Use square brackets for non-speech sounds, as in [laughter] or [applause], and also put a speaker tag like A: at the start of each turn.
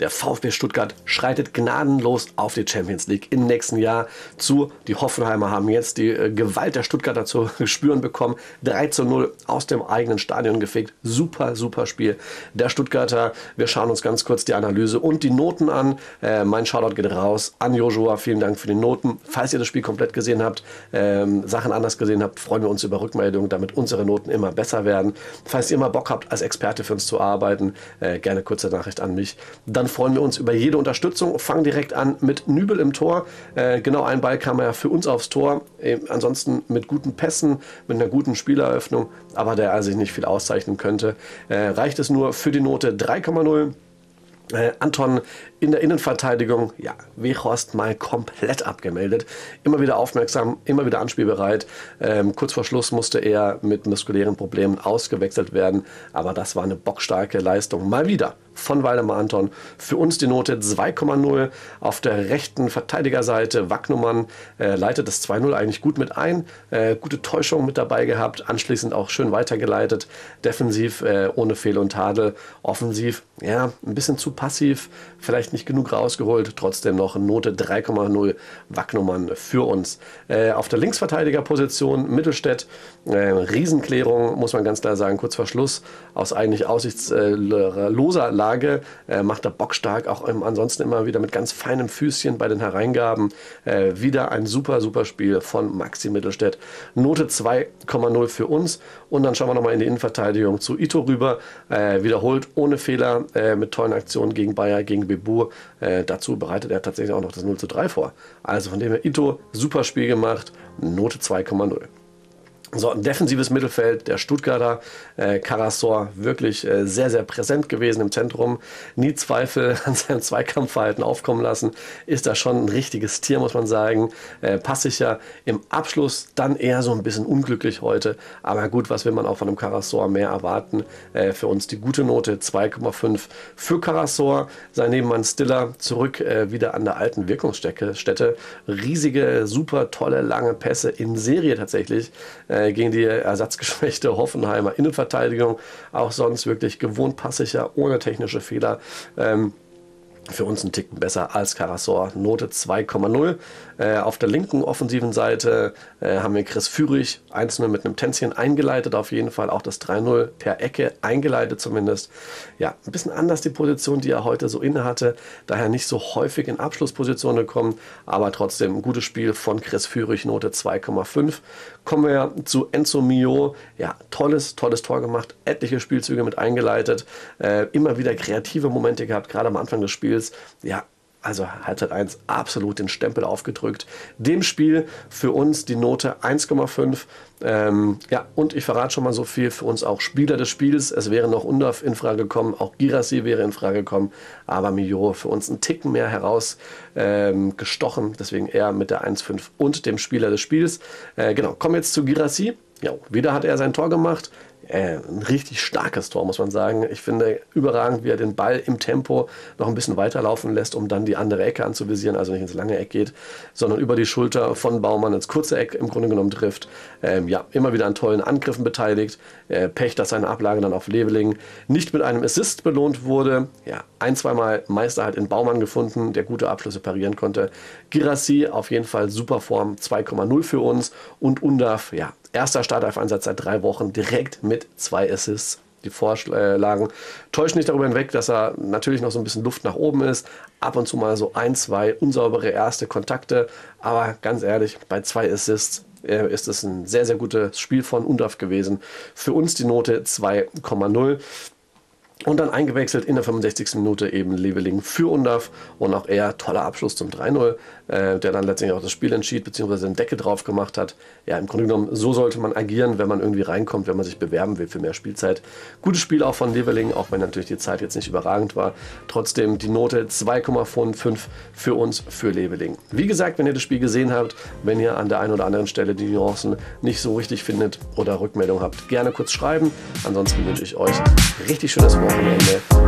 A: Der VfB Stuttgart schreitet gnadenlos auf die Champions League im nächsten Jahr zu. Die Hoffenheimer haben jetzt die äh, Gewalt der Stuttgarter zu [laughs] spüren bekommen. 3 zu 0 aus dem eigenen Stadion gefegt. Super, super Spiel der Stuttgarter. Wir schauen uns ganz kurz die Analyse und die Noten an. Äh, mein Shoutout geht raus an Joshua. Vielen Dank für die Noten. Falls ihr das Spiel komplett gesehen habt, ähm, Sachen anders gesehen habt, freuen wir uns über Rückmeldungen, damit unsere Noten immer besser werden. Falls ihr mal Bock habt, als Experte für uns zu arbeiten, äh, gerne kurze Nachricht an mich. Dann freuen wir uns über jede Unterstützung. Fangen direkt an mit Nübel im Tor. Äh, genau ein Ball kam er für uns aufs Tor. Äh, ansonsten mit guten Pässen, mit einer guten Spieleröffnung, aber der sich nicht viel auszeichnen könnte. Äh, reicht es nur für die Note 3,0. Äh, Anton in der Innenverteidigung, ja, Wechhorst mal komplett abgemeldet. Immer wieder aufmerksam, immer wieder anspielbereit. Ähm, kurz vor Schluss musste er mit muskulären Problemen ausgewechselt werden, aber das war eine bockstarke Leistung. Mal wieder von Waldemar Anton. Für uns die Note 2,0. Auf der rechten Verteidigerseite Wagnumann äh, leitet das 2-0 eigentlich gut mit ein. Äh, gute Täuschung mit dabei gehabt. Anschließend auch schön weitergeleitet. Defensiv äh, ohne Fehl und Tadel. Offensiv, ja, ein bisschen zu passiv. Vielleicht nicht genug rausgeholt. Trotzdem noch Note 3,0 Wagnumann für uns. Äh, auf der Linksverteidigerposition Mittelstädt. Äh, Riesenklärung, muss man ganz klar sagen. Kurz vor Schluss aus eigentlich aussichtsloser Lage Lage, äh, macht er bockstark, auch im, ansonsten immer wieder mit ganz feinem Füßchen bei den Hereingaben. Äh, wieder ein super, super Spiel von Maxi Mittelstädt. Note 2,0 für uns. Und dann schauen wir nochmal in die Innenverteidigung zu Ito rüber. Äh, wiederholt ohne Fehler äh, mit tollen Aktionen gegen Bayer, gegen Bebur. Äh, dazu bereitet er tatsächlich auch noch das 0 zu 3 vor. Also von dem her Ito, super Spiel gemacht. Note 2,0. So, ein defensives Mittelfeld, der Stuttgarter äh, Karasor, wirklich äh, sehr, sehr präsent gewesen im Zentrum. Nie Zweifel [laughs] an seinem Zweikampfverhalten aufkommen lassen. Ist da schon ein richtiges Tier, muss man sagen. Äh, passsicher im Abschluss, dann eher so ein bisschen unglücklich heute. Aber gut, was will man auch von einem Karasor mehr erwarten? Äh, für uns die gute Note 2,5 für Karasor. Sein Nebenmann Stiller zurück äh, wieder an der alten Wirkungsstätte. Riesige, super tolle, lange Pässe in Serie tatsächlich. Äh, gegen die ersatzgeschwächte Hoffenheimer Innenverteidigung. Auch sonst wirklich gewohnt passsicher, ohne technische Fehler. Ähm, für uns ein Ticken besser als Karasor. Note 2,0. Äh, auf der linken offensiven Seite äh, haben wir Chris Führig 1-0 mit einem Tänzchen eingeleitet, auf jeden Fall auch das 3-0 per Ecke eingeleitet zumindest. Ja, ein bisschen anders die Position, die er heute so inne hatte, daher nicht so häufig in Abschlusspositionen gekommen, aber trotzdem ein gutes Spiel von Chris Führig, Note 2,5. Kommen wir zu Enzo Mio, ja, tolles, tolles Tor gemacht, etliche Spielzüge mit eingeleitet, äh, immer wieder kreative Momente gehabt, gerade am Anfang des Spiels. Ja, also Halbzeit 1 absolut den Stempel aufgedrückt. Dem Spiel für uns die Note 1,5. Ähm, ja, und ich verrate schon mal so viel für uns auch Spieler des Spiels. Es wäre noch Undorf in Frage gekommen, auch Girassi wäre in Frage gekommen, aber Mio für uns einen Ticken mehr herausgestochen. Ähm, deswegen eher mit der 1,5 und dem Spieler des Spiels. Äh, genau, kommen wir jetzt zu Girassi. Ja, wieder hat er sein Tor gemacht äh, ein richtig starkes Tor, muss man sagen. Ich finde überragend, wie er den Ball im Tempo noch ein bisschen weiterlaufen lässt, um dann die andere Ecke anzuvisieren, also nicht ins lange Eck geht, sondern über die Schulter von Baumann ins kurze Eck im Grunde genommen trifft. Ähm, ja, immer wieder an tollen Angriffen beteiligt. Äh, Pech, dass seine Ablage dann auf Leveling nicht mit einem Assist belohnt wurde. Ja, ein, zweimal Meister halt in Baumann gefunden, der gute Abschlüsse parieren konnte. Girassi auf jeden Fall super Form, 2,0 für uns und Undaf, ja, erster Startelf-Einsatz seit drei Wochen direkt mit zwei Assists. Die Vorlagen täuschen nicht darüber hinweg, dass er natürlich noch so ein bisschen Luft nach oben ist. Ab und zu mal so ein, zwei unsaubere erste Kontakte. Aber ganz ehrlich, bei zwei Assists äh, ist es ein sehr, sehr gutes Spiel von Undaf gewesen. Für uns die Note 2,0. Und dann eingewechselt in der 65. Minute eben Leveling für Undaf und auch er toller Abschluss zum 3-0 äh, der dann letztendlich auch das Spiel entschied, beziehungsweise eine Decke drauf gemacht hat. Ja, im Grunde genommen, so sollte man agieren, wenn man irgendwie reinkommt, wenn man sich bewerben will für mehr Spielzeit. Gutes Spiel auch von Leveling, auch wenn natürlich die Zeit jetzt nicht überragend war. Trotzdem die Note 2,5 für uns für Leveling. Wie gesagt, wenn ihr das Spiel gesehen habt, wenn ihr an der einen oder anderen Stelle die Nuancen nicht so richtig findet oder Rückmeldung habt, gerne kurz schreiben. Ansonsten wünsche ich euch richtig schönes Wochenende. woman in there.